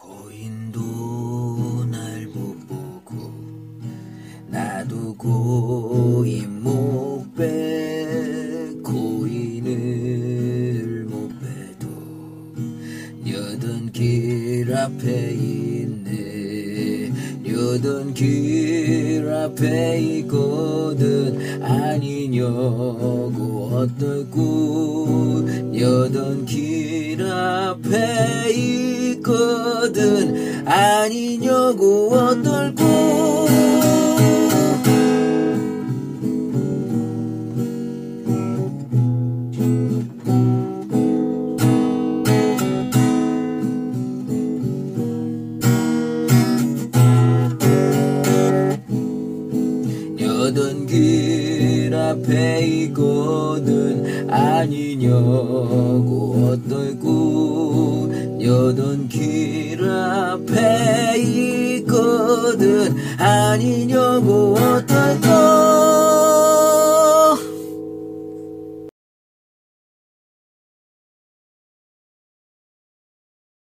고인도 날 못 보고 나도 고인 못 빼 고인을 못 빼도 여든 길 앞에 있네. 여든 길 앞에 있거든 아니냐고 어떨고 여든 길 앞에 있거든. 아니냐고 어떨고 여든 길 앞에 있거든. 아니냐고 어떨고 여든 길 앞에 있거든. 아니냐고 어떨고